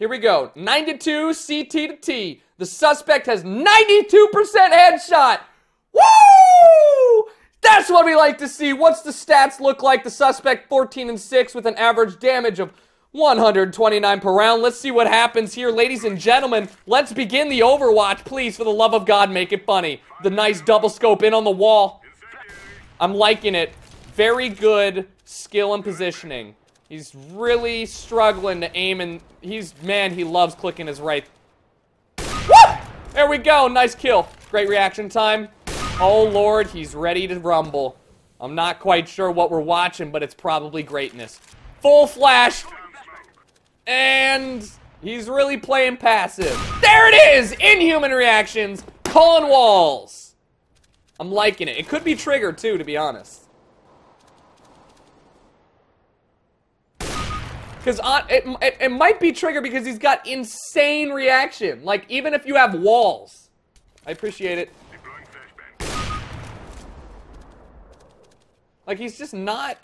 Here we go. 92 CT to T. The suspect has 92% headshot. Woo! That's what we like to see. What's the stats look like? The suspect 14 and 6 with an average damage of 129 per round. Let's see what happens here. Ladies and gentlemen, let's begin the Overwatch. Please, for the love of God, make it funny. The nice double scope in on the wall. I'm liking it. Very good skill and positioning. He's really struggling to aim and he's, man, he loves clicking his right. Woo! There we go. Nice kill. Great reaction time. Oh, Lord, he's ready to rumble. I'm not quite sure what we're watching, but it's probably greatness. Full flash. And he's really playing passive. There it is! Inhuman reactions. Calling walls. I'm liking it. It could be triggered, too, to be honest. Because it, it, it might be triggered because he's got insane reaction. Like, even if you have walls. I appreciate it. Like, he's just not...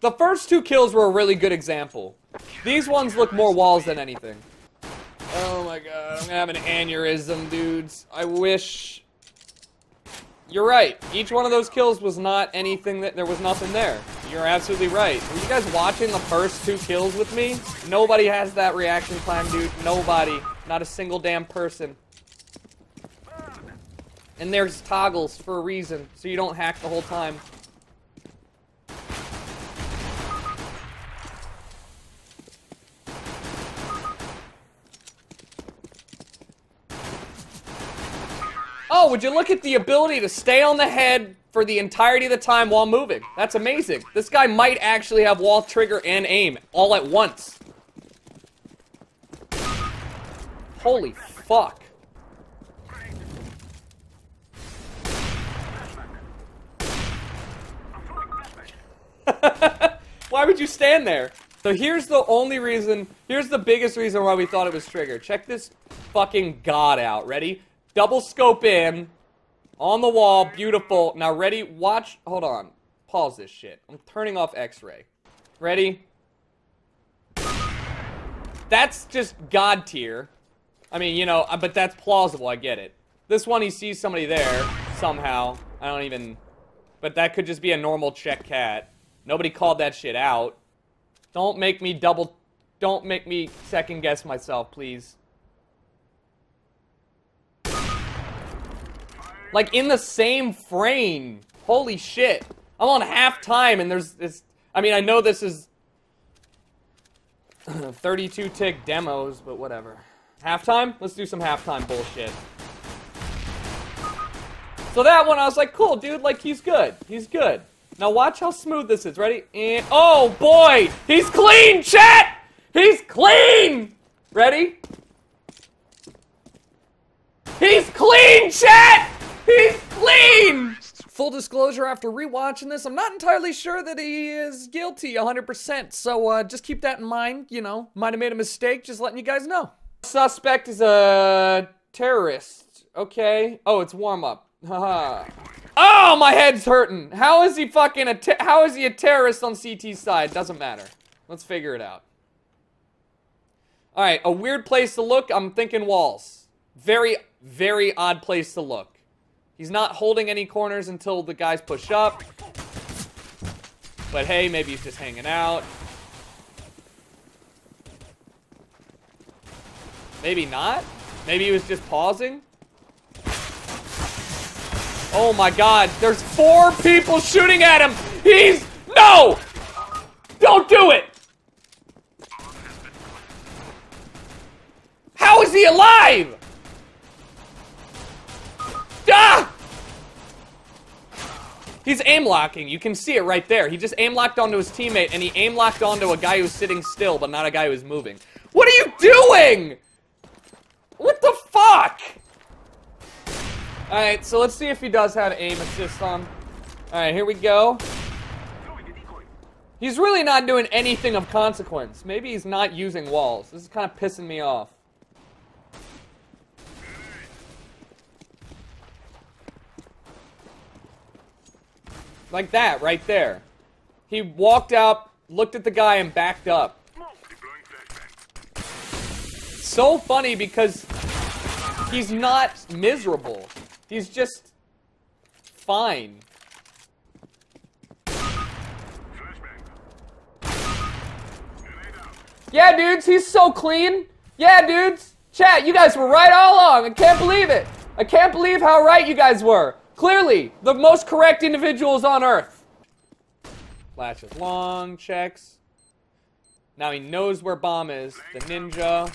The first two kills were a really good example. These ones look more walls than anything. Oh my god, I'm gonna have an aneurysm, dudes. I wish... You're right. Each one of those kills was not anything that... There was nothing there. You're absolutely right. Were you guys watching the first two kills with me? Nobody has that reaction time, dude. Nobody. Not a single damn person. And there's toggles for a reason, so you don't hack the whole time. Oh, would you look at the ability to stay on the head for the entirety of the time while moving? That's amazing. This guy might actually have wall trigger and aim all at once. Holy fuck. why would you stand there? So here's the only reason, here's the biggest reason why we thought it was triggered. Check this fucking god out. Ready? Double scope in. On the wall. Beautiful. Now, ready? Watch. Hold on. Pause this shit. I'm turning off x-ray. Ready? That's just god tier. I mean, you know, uh, but that's plausible. I get it. This one, he sees somebody there somehow. I don't even... But that could just be a normal check cat. Nobody called that shit out. Don't make me double... Don't make me second guess myself, please. Like, in the same frame. Holy shit. I'm on half time and there's this... I mean, I know this is... 32 tick demos, but whatever. Halftime? Let's do some halftime bullshit. So that one, I was like, cool, dude. Like, he's good. He's good. Now watch how smooth this is. Ready? And... Oh, boy! He's clean, chat! He's clean! Ready? He's clean, chat! He's clean! Full disclosure, after rewatching this, I'm not entirely sure that he is guilty 100%, so uh, just keep that in mind, you know. Might have made a mistake, just letting you guys know. Suspect is a terrorist. Okay. Oh, it's warm-up. Haha. oh, my head's hurting. How is he fucking a how is he a terrorist on CT's side? Doesn't matter. Let's figure it out. All right, a weird place to look. I'm thinking walls. Very, very odd place to look. He's not holding any corners until the guys push up. But hey, maybe he's just hanging out. Maybe not. Maybe he was just pausing. Oh my god, there's four people shooting at him! He's... No! Don't do it! How is he alive? Ah! He's aim locking. You can see it right there. He just aim locked onto his teammate, and he aim locked onto a guy who's sitting still, but not a guy who's moving. What are you doing? What the fuck? Alright, so let's see if he does have aim assist on. Alright, here we go. He's really not doing anything of consequence. Maybe he's not using walls. This is kind of pissing me off. Like that, right there. He walked up, looked at the guy, and backed up. so funny because he's not miserable. He's just fine. Yeah, dudes, he's so clean. Yeah, dudes. Chat, you guys were right all along. I can't believe it. I can't believe how right you guys were. Clearly, the most correct individuals on Earth. Flashes long, checks. Now he knows where bomb is. The ninja.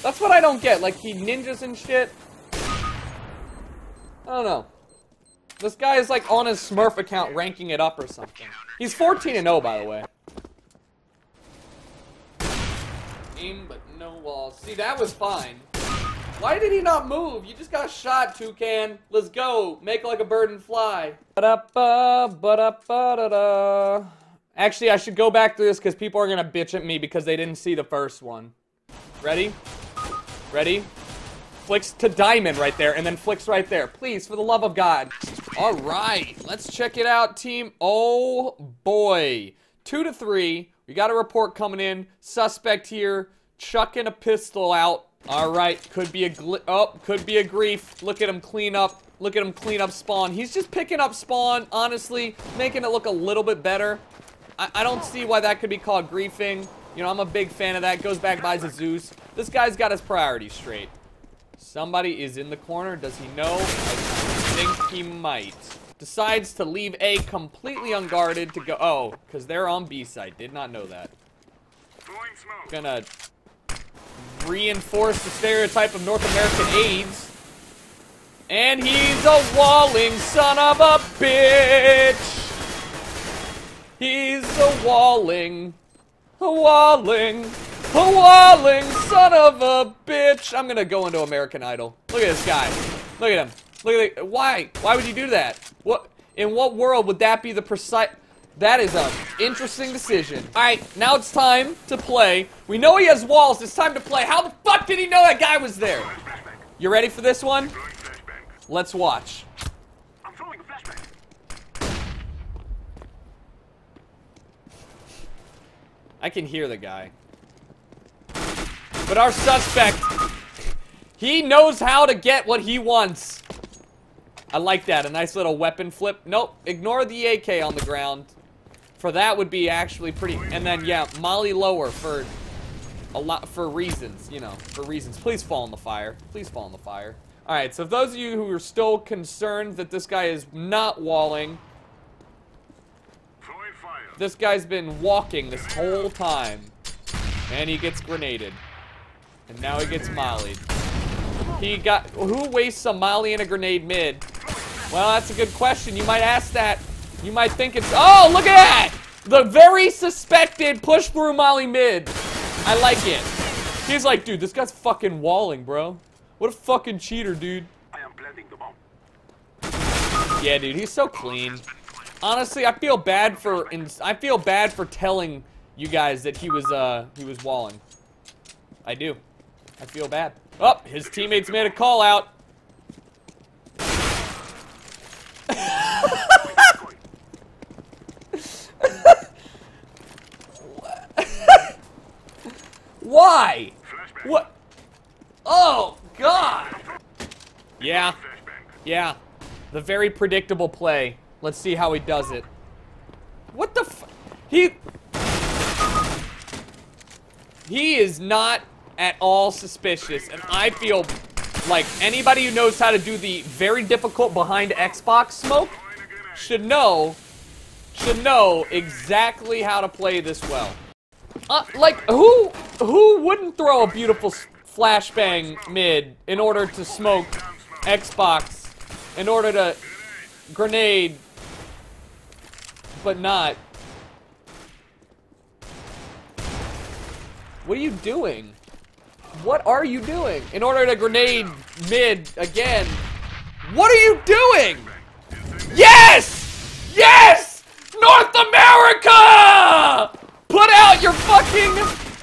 That's what I don't get. Like, he ninjas and shit. I don't know. This guy is like on his Smurf account ranking it up or something. He's 14 and 0 by the way. Aim but no walls. See, that was fine. Why did he not move? You just got shot, Toucan. Let's go. Make like a bird and fly. Actually, I should go back to this because people are going to bitch at me because they didn't see the first one. Ready? Ready? Flicks to diamond right there, and then flicks right there. Please, for the love of God. All right, let's check it out, team. Oh, boy. Two to three. We got a report coming in. Suspect here, chucking a pistol out. All right, could be a oh, could be a grief. Look at him clean up. Look at him clean up spawn. He's just picking up spawn, honestly, making it look a little bit better. I, I don't see why that could be called griefing. You know, I'm a big fan of that. Goes back by Zeus. This guy's got his priorities straight. Somebody is in the corner. Does he know? I think he might. Decides to leave A completely unguarded to go. Oh, because they're on B side. Did not know that. Gonna reinforce the stereotype of North American AIDS. And he's a walling son of a bitch. He's a walling, a walling. A walling son of a bitch. I'm gonna go into American Idol. Look at this guy. Look at him. Look at the, why? Why would you do that? What? In what world would that be the precise? That is an interesting decision. All right, now it's time to play. We know he has walls. It's time to play. How the fuck did he know that guy was there? You ready for this one? Let's watch. I can hear the guy. But our suspect, he knows how to get what he wants. I like that. A nice little weapon flip. Nope. Ignore the AK on the ground. For that would be actually pretty... And then, yeah, Molly lower for a lot... For reasons, you know. For reasons. Please fall in the fire. Please fall in the fire. Alright, so those of you who are still concerned that this guy is not walling... This guy's been walking this whole time. And he gets grenaded. And now he gets mollied. He got... Who wastes a molly and a grenade mid? Well, that's a good question. You might ask that. You might think it's... Oh, look at that! The very suspected push through molly mid. I like it. He's like, dude, this guy's fucking walling, bro. What a fucking cheater, dude. I am planting the bomb. Yeah, dude, he's so clean. Honestly, I feel bad for... I feel bad for telling you guys that he was, uh, he was walling. I do. I feel bad. Oh, his teammates made a call out. Why? What? Oh, God. Yeah. Yeah. The very predictable play. Let's see how he does it. What the f- He- He is not at all suspicious, and I feel like anybody who knows how to do the very difficult behind Xbox smoke should know, should know exactly how to play this well. Uh, like, who, who wouldn't throw a beautiful flashbang mid in order to smoke Xbox, in order to grenade, but not? What are you doing? What are you doing? In order to grenade mid again. What are you doing? Yes! Yes! North America! Put out your fucking...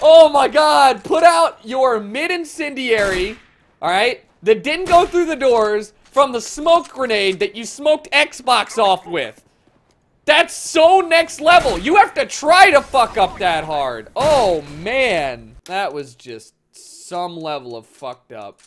Oh my god. Put out your mid incendiary. Alright? That didn't go through the doors from the smoke grenade that you smoked Xbox off with. That's so next level. You have to try to fuck up that hard. Oh, man. That was just some level of fucked up.